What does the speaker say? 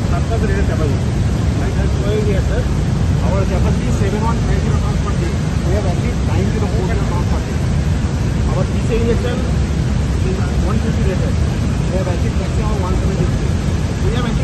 purpose rated capacity. Like I'm showing here, sir, our capacity is 7150 tons per day. We have achieved 9040 tons per day. Our PCA injection is 150 rated. We have achieved maximum 173. We have achieved